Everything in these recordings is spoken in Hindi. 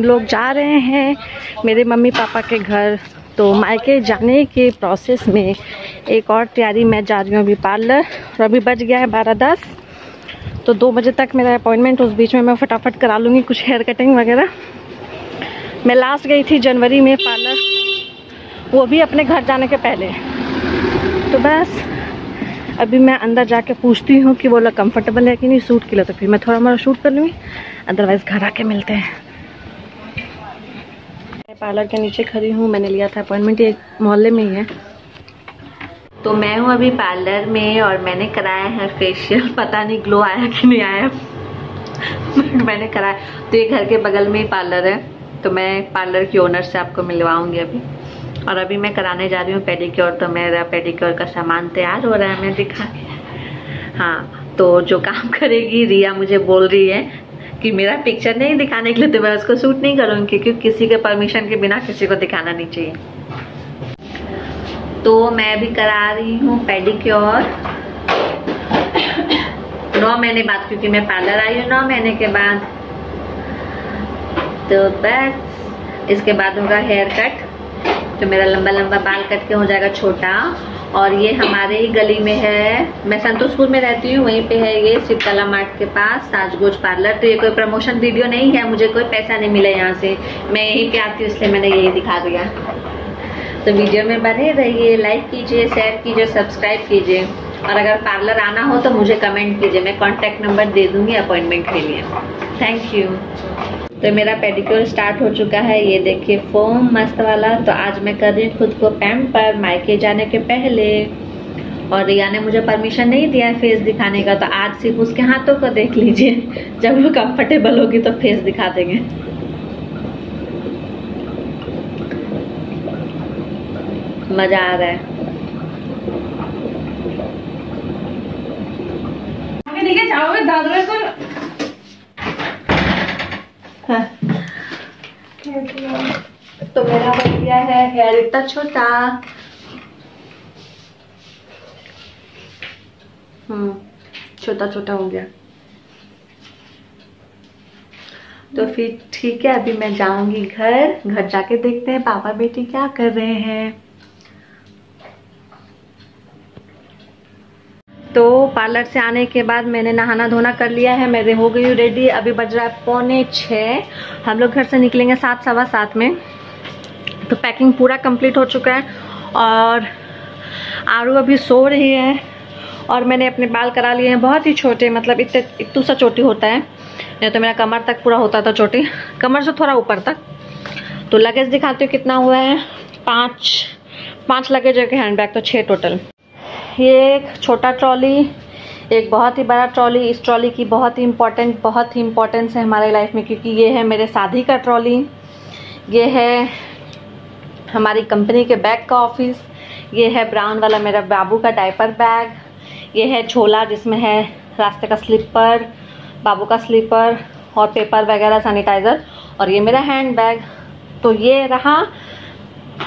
हम लोग जा रहे हैं मेरे मम्मी पापा के घर। तो मायके जाने के प्रोसेस में एक और तैयारी मैं जा रही हूँ अभी पार्लर और अभी बज गया है बारह दस। तो दो बजे तक मेरा अपॉइंटमेंट उस बीच में मैं फटाफट करा लूँगी कुछ हेयर कटिंग वगैरह। मैं लास्ट गई थी जनवरी में पार्लर वो भी अपने घर जाने के पहले। तो बस, अभी मैं अंदर जाके पूछती हूँ कि वो लोग कम्फर्टेबल है कि नहीं? सूट के लिए तो फिर मैं थोड़ा मोड़ा शूट कर लूँगी। अदरवाइज़ घर आके मिलते हैं। पार्लर के नीचे खड़ी हूँ, मैंने लिया था अपॉइंटमेंट एक मोहल्ले में ही है। तो मैं हूँ अभी पार्लर में और मैंने कराया है फेशियल पता नहीं ग्लो आया कि नहीं आया। मैंने कराया। तो ये घर के बगल में ही पार्लर है तो मैं पार्लर की ओनर से आपको मिलवाऊँगी अभी। और अभी मैं कराने जा रही हूँ पेडिक्योर तो मेरा पेडिक्योर का सामान तैयार हो रहा है, मैं दिखा हाँ तो जो काम करेगी, रिया मुझे बोल रही है कि मेरा पिक्चर नहीं दिखाने के लिए तो मैं उसको शूट नहीं करूँगी, क्योंकि किसी के परमिशन के बिना किसी को दिखाना नहीं चाहिए। तो मैं अभी करा रही हूँ पेडिक्योर नौ महीने बाद, क्योंकि मैं पार्लर आई हूँ नौ महीने के बाद। तो बस, इसके बाद होगा हेयर कट तो मेरा लंबा लंबा बाल कट के हो जाएगा? छोटा। और ये हमारे ही गली में है। मैं संतोषपुर में रहती हूँ, वहीं पे है ये शिवकला मार्ट के पास, साजगोज पार्लर। तो ये कोई प्रमोशन वीडियो नहीं है, मुझे कोई पैसा नहीं मिला यहाँ से। मैं यहीं पे आती हूँ, इसलिए मैंने यही दिखा दिया। तो वीडियो में बने रहिए लाइक कीजिए शेयर कीजिए सब्सक्राइब कीजिए। और अगर पार्लर आना हो तो मुझे कमेंट कीजिए, मैं कॉन्टेक्ट नंबर दे दूँगी अपॉइंटमेंट के लिए। थैंक यू तो मेरा पेडिक्योर स्टार्ट हो चुका है। ये देखिए फोम मस्त वाला। तो आज मैं कर रही हूँ खुद को पैम पर मायके जाने के पहले। और रिया ने मुझे परमिशन नहीं दिया है फेस दिखाने का तो आज सिर्फ़ उसके हाथों को देख लीजिए। जब वो कंफर्टेबल होगी तो फेस दिखा देंगे। मज़ा आ रहा है। देखिए चावल दादरा को तो मेरा बन गया है हेयर इतना छोटा। हम्म छोटा छोटा हो गया। तो फिर ठीक है, अभी मैं जाऊँगी घर। घर जाके देखते हैं पापा बेटी क्या कर रहे हैं। तो पार्लर से आने के बाद मैंने नहाना धोना कर लिया है, मैं हो गई हूँ रेडी अभी बज रहा है पौने छः हम लोग घर से निकलेंगे सात, सवा सात में। तो पैकिंग पूरा कंप्लीट हो चुका है और आरू अभी सो रही है और मैंने अपने बाल करा लिए हैं। बहुत ही छोटे मतलब इतने, इतू सा चोटी होता है। नहीं तो मेरा कमर तक पूरा होता था चोटी। कमर से थोड़ा ऊपर तक। तो लगेज दिखाती हूँ कितना हुआ है। पाँच पाँच लगेज है हैंड बैग तो छः टोटल ये एक छोटा ट्रॉली, एक बहुत ही बड़ा ट्रॉली। इस ट्रॉली की बहुत ही इम्पोर्टेंट बहुत ही इम्पोर्टेंस है हमारे लाइफ में, क्योंकि ये है मेरे शादी का ट्रॉली। ये है हमारी कंपनी के बैग का ऑफ़िस ये है ब्राउन वाला मेरा बाबू का डायपर बैग ये है छोला जिसमें है रास्ते का स्लीपर बाबू का स्लीपर और पेपर वगैरह सैनिटाइज़र और ये मेरा हैंड बैग तो ये रहा।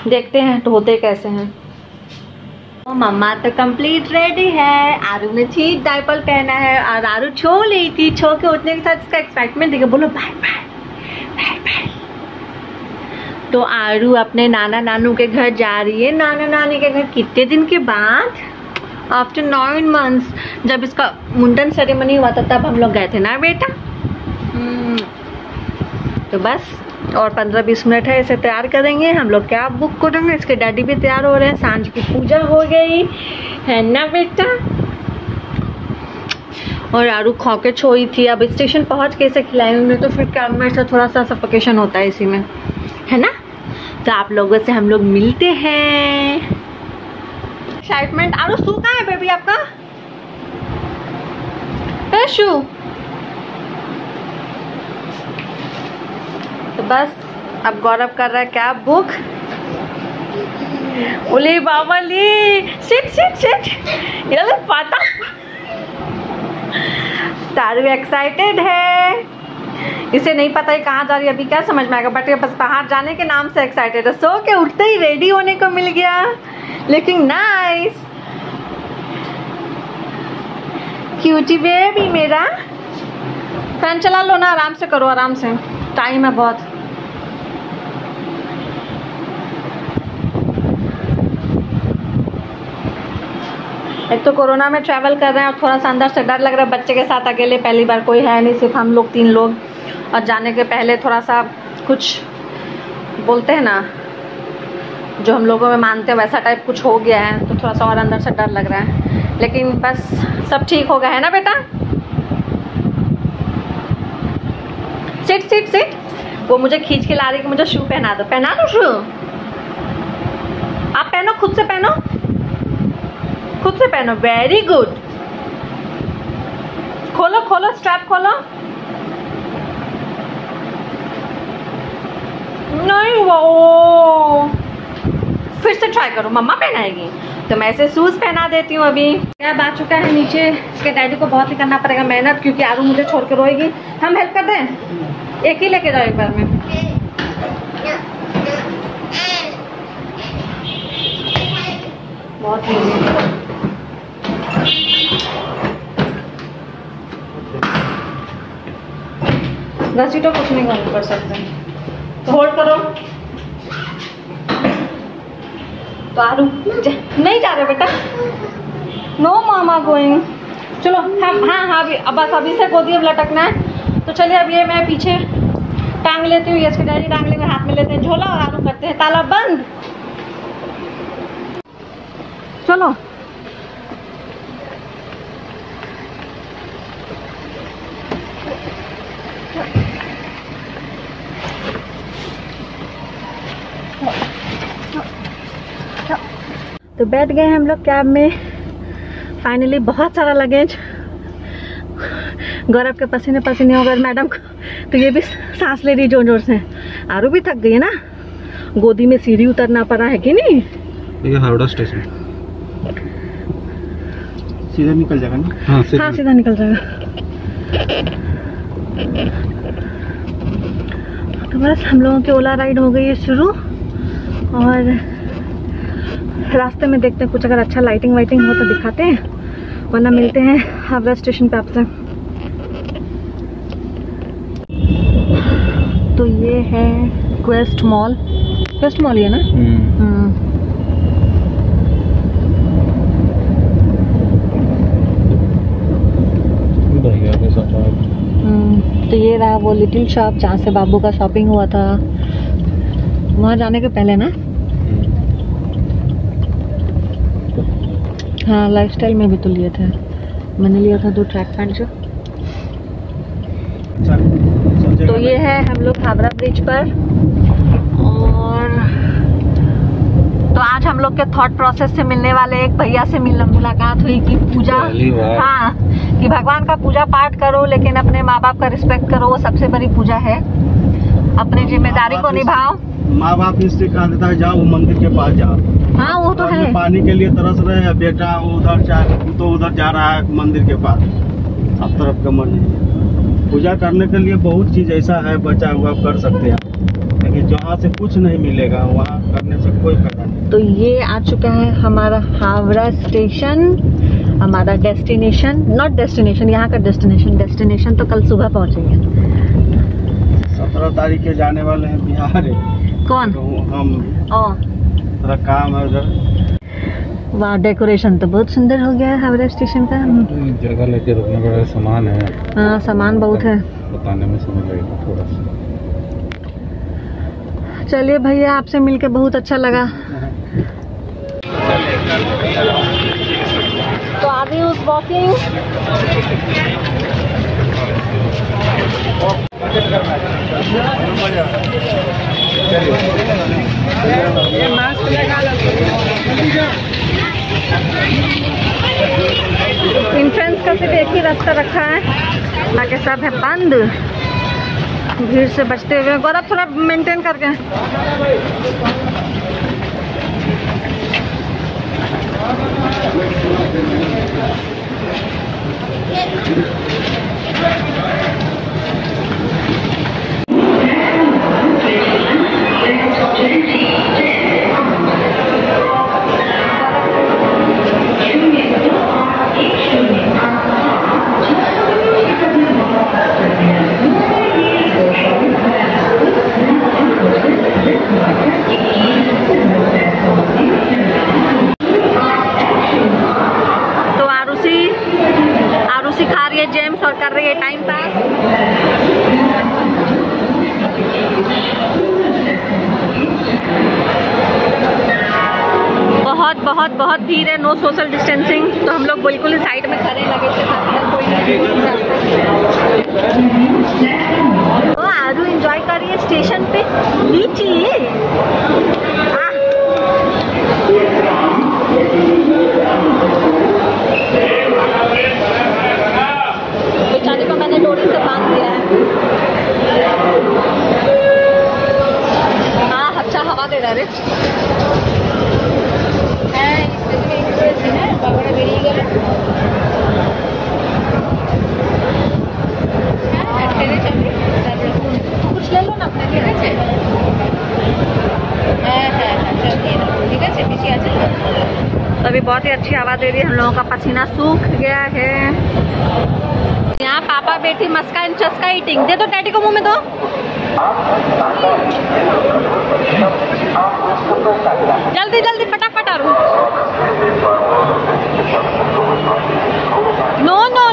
देखते हैं, धोते कैसे हैं। मम्मा तो कंप्लीट रेडी है। आरू ने ठीक डायपर पहना है और आरू छो ली थी छो के उठने के साथ इसका एक्साइटमेंट देखिए बोलो बाय बाय बाय बाय तो आरू अपने नाना नानू के घर जा रही है। नाना नानी के घर कितने दिन के बाद? आफ्टर नाइन मंथ्स जब इसका मुंडन सेरेमनी हुआ था तब हम लोग गए थे ना बेटा? हम्म। तो बस। और पंद्रह बीस मिनट है, इसे तैयार करेंगे। हम लोग कैब बुक करेंगे, इसके डैडी भी तैयार हो रहे हैं। साँझ की पूजा हो गई। है ना बेटा? और आरू खो के छोई थी। अब स्टेशन पहुँच के इसे खिलाएँगे। तो फिर कैब में से थोड़ा सा सफोकेशन होता है इसी में। है ना? तो आप लोगों से हम लोग मिलते हैं। एक्साइटमेंट आरू शू कहाँ है बेबी आपका? शू। तो बस, अब गौरव कर रहा है कैब बुक उली बाबा ली। सिट सिट तो पता। तारू एक्साइटेड है। इसे नहीं पता है कहाँ जा रही है अभी, क्या समझ में आएगा? बट ये बस बाहर जाने के नाम से एक्साइटेड है। सो के उठते ही रेडी होने को मिल गया। लेकिन नाइस क्यूटी बेबी मेरा। फ़ैन चला लो ना, आराम से करो, आराम से। टाइम है बहुत। एक तो कोरोना में ट्रैवल कर रहे हैं और थोड़ा सा अंदर से डर लग रहा है, बच्चे के साथ अकेले पहली बार कोई है नहीं, सिर्फ़ हम लोग तीन लोग। और जाने के पहले थोड़ा सा कुछ बोलते हैं ना, जो हम लोगों में मानते हैं, वैसा टाइप कुछ हो गया है तो थोड़ा सा और अंदर से डर लग रहा है। लेकिन बस सब ठीक हो गया है ना बेटा? सिट सिट सिट वो मुझे खींच के ला रही कि मुझे शू पहना दो। पहना दो शू आप पहनो, खुद से पहनो? खुद से पहनो। वेरी गुड खोलो खोलो स्ट्रैप खोलो। नहीं, वो फिर से ट्राई करो। मम्मा पहनाएगी। तो मैं ऐसे शूज़ पहना देती हूँ अभी। कैब आ चुका है नीचे। इसके डैडी को बहुत ही करना पड़ेगा मेहनत, क्योंकि आरू मुझे छोड़ के रोएगी। हम हेल्प कर दें? एक ही लेके जाओ एक बार में। बहुत ही घसीटो कुछ नहीं कर कर सकते। तो होल्ड करो। जा- नहीं जा रहे बेटा। नो मामा गोइंग चलो, हम हाँ हाँ अभी, अब बस अभी से गोदी अब लटकना है। तो चलिए, अब ये मैं पीछे टांग लेती हूँ यस के डैडी टांग लेंगे, हाथ में लेते हैं झोला और आलू करते हैं, ताला बंद। चलो तो बैठ गए हम लोग कैब में। फाइनली बहुत सारा लगेज गौरव के पसीने पसीने हो गए मैडम को। तो ये भी सांस ले रही ज़ोर ज़ोर से। आरू भी थक गई है ना? गोदी में सीढ़ी उतरना पड़ा है कि नहीं? ये हावड़ा स्टेशन सीधा निकल जाएगा ना? हाँ हाँ सीधा निकल जाएगा। तो बस हम लोगों की ओला राइड हो गई है शुरू। और रास्ते में देखते हैं कुछ अगर अच्छा लाइटिंग वाइटिंग हो तो दिखाते हैं। वरना मिलते हैं हावड़ा स्टेशन पे आपसे। तो ये है क्वेस्ट मॉल क्वेस्ट मॉल ही है ना? हम्म। आप हम्म, तो ये रहा वो लिटिल शॉप जहाँ से बाबू का शॉपिंग हुआ था। वहाँ जाने के पहले ना हाँ लाइफस्टाइल में भी तो लिए थे। मैंने लिया था दो ट्रैक पैंट जो। तो ये है हम लोग हावड़ा ब्रिज पर। और तो आज हम लोग के थॉट प्रोसेस से मिलने वाले एक भैया से मिलना मुलाकात हुई कि पूजा हाँ कि भगवान का पूजा पाठ करो लेकिन अपने माँ बाप का रिस्पेक्ट करो वो सबसे बड़ी पूजा है। अपनी ज़िम्मेदारी को निभाओ। माँ बाप इससे कहा देता है जाओ मंदिर के पास जाओ। हाँ वो तो है। पानी के लिए तरस रहे हैं बेटा उधर चाहे तो उधर जा रहा है मंदिर के पास। सब तरफ़ का मंदिर पूजा करने के लिए बहुत चीज़ ऐसा है बचा हुआ कर सकते हैं। लेकिन जहाँ से कुछ नहीं मिलेगा वहाँ करने से कोई फ़ायदा नहीं। तो ये आ चुका है हमारा हावड़ा स्टेशन हमारा डेस्टिनेशन नॉट डेस्टिनेशन यहाँ का डेस्टिनेशन डेस्टिनेशन तो कल सुबह पहुँचेंगे। सत्रह तारीख के जाने वाले हैं बिहार। कौन? तो हम। ओ। थोड़ा काम है उधर। वाह डेकोरेशन तो बहुत सुंदर हो गया है हावड़ा स्टेशन का। जगह लेके रुकना पड़ेगा सामान है। हाँ सामान बहुत है। बताने में समय लगेगा थोड़ा सा। चलिए भैया आपसे मिलके बहुत अच्छा लगा। तो आगे उस वॉकिंग इंट्रेंस का सिर्फ़ एक ही रास्ता रखा है। बाकी सब है बंद। भीड़ से बचते हुए। गौरव, थोड़ा मेंटेन करके। Thank बहुत बहुत बहुत भीड़ है नो सोशल डिस्टेंसिंग तो हम लोग बिल्कुल साइड में खड़े, लगे थे कोई तो आरू एंजॉय कर रही है स्टेशन पे। लीची आह। को मैंने है। हाँ अच्छा हवा दे रहा है रे कुछ ले लो ना अपने लिए अभी बहुत ही अच्छी हवा दे रही है। हम लोगों का पसीना सूख गया है। यहाँ पापा बेटी मस्का एंड चस्का ईटिंग दे दो डैडी को मुँह में दो। जल्दी जल्दी फटाफट आरू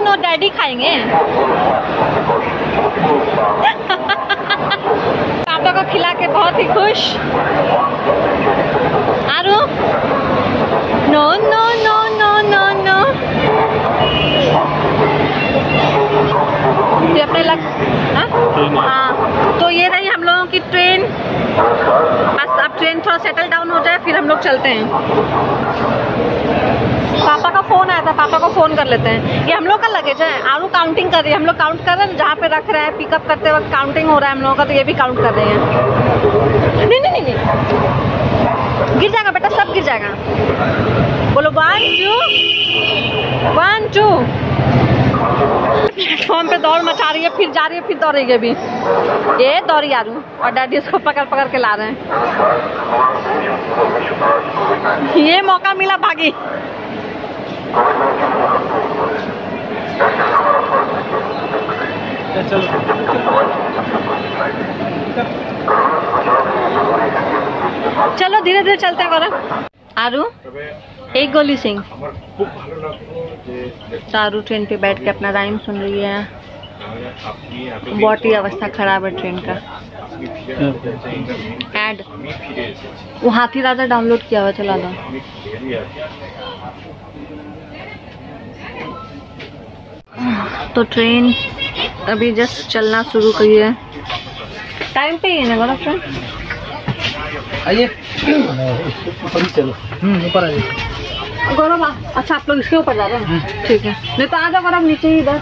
नो डैडी खाएँगे। पापा को खिला के बहुत ही खुश। आरू? No no no no no no अपने लग हाँ? हाँ। तो ये रही हम लोगों की ट्रेन। बस अब ट्रेन थोड़ा सेटल डाउन हो जाए फिर हम लोग चलते हैं। फ़ोन आया था, पापा को फ़ोन कर लेते हैं। ये हम लोग का लगेज है, आरू काउंटिंग कर रही है, हम लोग काउंट कर रहे हैं, जहाँ पे रख रहे हैं पिकअप करते वक्त काउंटिंग हो रहा है हम लोगों का तो ये भी काउंट कर रहे हैं। नहीं नहीं नहीं गिर जाएगा बेटा, सब गिर जाएगा। बोलो one two one two platform पे दौड़ मचा रही है, फिर जा रही है, फिर दौड़ेगी अभी। ये दौड़ी आ रू और डैडी उसको पकड़ पकड़ के ला रहे हैं। ये मौका मिला भागी। चलो, धीरे धीरे चलते हैं, गौरव। आरू, एक गोली सिंह। चारू ट्रेन पे बैठ के अपना राइम सुन रही है। बहुत ही अवस्था खराब है ट्रेन का। एड वो हाथी राजा डाउनलोड किया हुआ चला दो तो ट्रेन अभी जस्ट चलना शुरू करी है। टाइम पे ही है ना गौरव ट्रेन आइए। ऊपर ही चलो। हम्म ऊपर आइए। गौरव अच्छा आप लोग इसके ऊपर जा रहे हैं? ठीक है। नहीं तो आ जाओ गौरव नीचे ही इधर।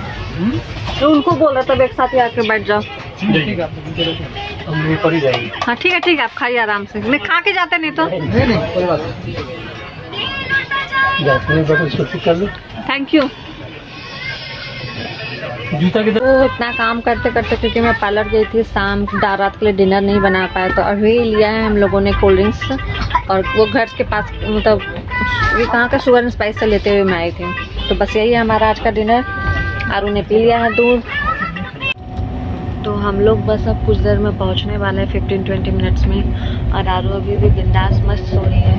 तो उनको बोल रहा था एक साथ ही आके बैठ जाओ। ठीक है ऊपर ही जाएँगे। हाँ ठीक है ठीक है आप खाइए आराम से। नहीं खा के जाते नहीं तो। नहीं नहीं कोई बात नहीं। थैंक यू जूता किधर? तो इतना काम करते करते, क्योंकि मैं पार्लर गई थी शाम रात के लिए डिनर नहीं बना पाया तो अभी लिया है हम लोगों ने कोल्ड ड्रिंक्स और वो घर के पास मतलब ये कहाँ का शुगर एंड स्पाइस से लेते हुए मैं आई थी। तो बस यही है हमारा आज का डिनर। आरू ने पी लिया है दूध। तो हम लोग बस अब कुछ देर में पहुँचने वाले हैं फिफ्टीन ट्वेंटी मिनट्स में। और आरू अभी भी बिंदास मस्त सो रही है।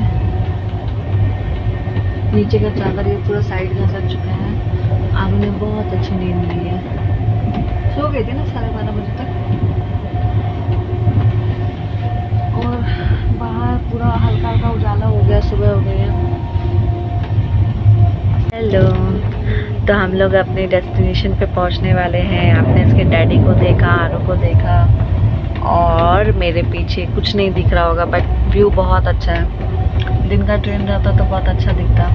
नीचे का चादर ये पूरा साइड में घसक चुका है। आरू ने बहुत अच्छी नींद ली है। सो गई थी ना साढ़े बारह बजे तक। और बाहर पूरा हल्का हल्का उजाला हो गया, सुबह हो है। हेलो तो हम लोग अपने डेस्टिनेशन पे पहुँचने वाले हैं। आपने इसके डैडी को देखा, आरू को देखा, और मेरे पीछे कुछ नहीं दिख रहा होगा बट व्यू बहुत अच्छा है। दिन का ट्रेन रहता तो बहुत अच्छा दिखता।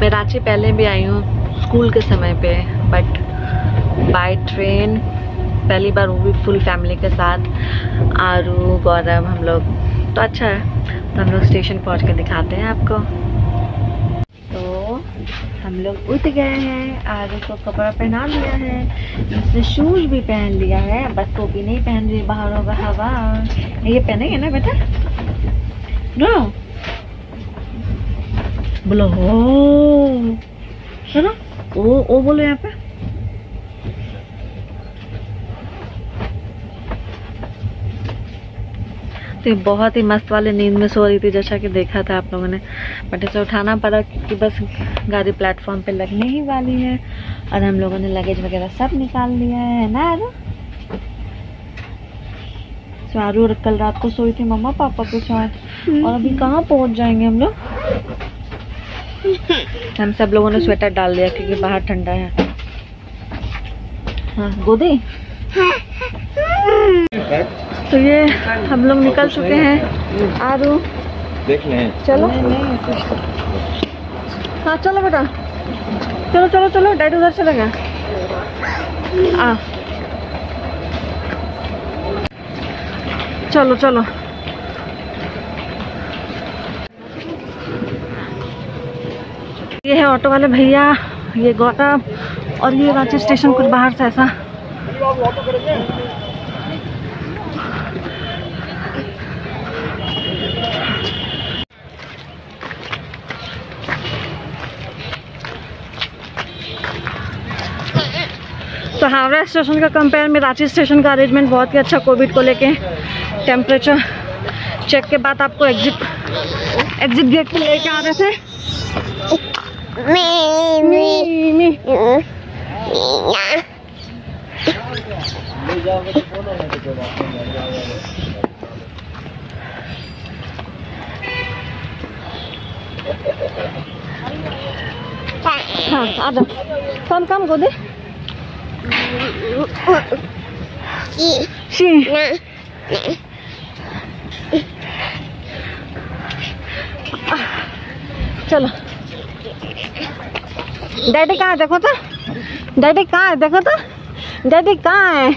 मैं रांची पहले भी आई हूँ, स्कूल के समय पे बट बाय ट्रेन पहली बार वो भी फुल फैमिली के साथ। आरू, गौरव, हम लोग तो अच्छा है तो हम लोग स्टेशन पहुँच के दिखाते हैं आपको। तो हम लोग उठ गए हैं, आरू को कपड़ा पहना लिया है इसने शूज़ भी पहन लिया है बस टोपी नहीं पहन रही बाहर होगा हवा। ये पहनेंगे ना बेटा? बोलो हो है ना? ओ ओ बोलो यहाँ पे। तो बहुत ही मस्त वाले नींद में सो रही थी, जैसा कि देखा था आप लोगों ने। बट इसे उठाना पड़ा क्योंकि बस गाड़ी प्लेटफॉर्म पे लगने ही वाली है और हम लोगों ने लगेज वगैरह सब निकाल लिया है ना, आरू? तो और कल रात को सोई थी, मम्मा, पापा के साथ। और अभी कहाँ पहुँच जाएँगे हम लोग? हम सब लोगों ने स्वेटर डाल दिया क्योंकि बाहर ठंडा है। हाँ गोदी? तो ये हम लोग निकल चुके हैं। आरू? देख लें चलो। हाँ चलो बेटा। चलो चलो चलो डैडी उधर चले गए आ। चलो चलो। ये है ऑटो वाले भैया, ये गौतम, और ये रांची स्टेशन कुछ बाहर से ऐसा। तो हावड़ा स्टेशन का कंपेयर में रांची स्टेशन का अरेंजमेंट बहुत ही अच्छा कोविड को लेके। टेम्परेचर चेक के बाद आपको एग्जिट एग्जिट गेट पे लेके आ रहे थे। मी, मी। हाँ आ जाओ कम कम गोदी शी चलो डैडी कहाँ है? देखो तो। डैडी कहाँ है? देखो तो। डैडी कहाँ है?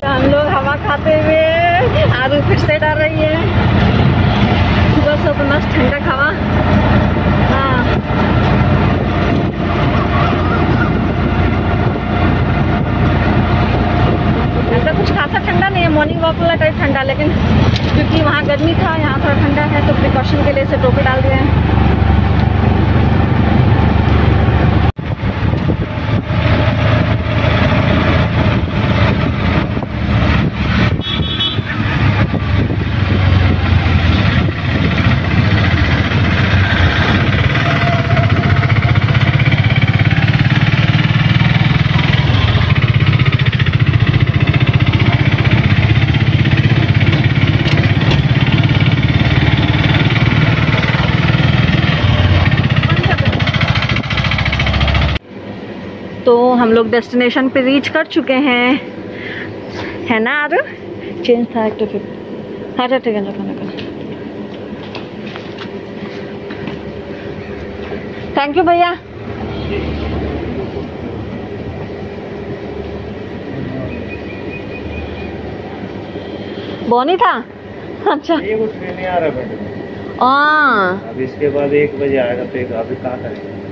तो हम लोग हवा खाते हुए आलू फिर से डर रही है। सुबह सुबह मस्त ठंडक हवा हाँ ऐसा कुछ खासा ठंडा नहीं है मॉर्निंग वॉक वाला टाइप ठंडा, लेकिन क्योंकि वहाँ गर्मी था, यहाँ थोड़ा ठंडा है तो प्रिकॉशन के लिए इसे टोपे डाल दिए हैं तो हम लोग डेस्टिनेशन पे रीच कर चुके हैं। है ना आर? चेंज था एक तो फिर। हाँ ठीक है थैंक यू भैया। बोनी था? अच्छा। ये वो ट्रेन आ रहा मैडम हाँ। अब इसके बाद एक बजे आएगा तो एक अभी कहाँ करेंगे?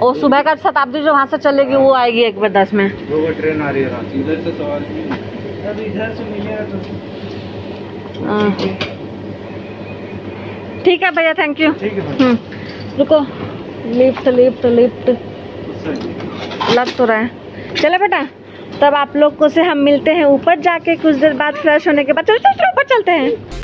और सुबह का शताब्दी जो वहाँ से चलेगी वो आएगी एक बार दस में। वो ट्रेन आ रही है इधर से सवारी अब इधर से मिलेगा तो। हाँ। ठीक है भैया थैंक यू है हम्म। रुको। लिफ्ट लिफ्ट लिफ्ट लग तो रहा है। चलो बेटा तब आप लोग को से हम मिलते हैं ऊपर जाके कुछ देर बाद फ्रेश होने के बाद। चलो चलो, ऊपर चलते हैं।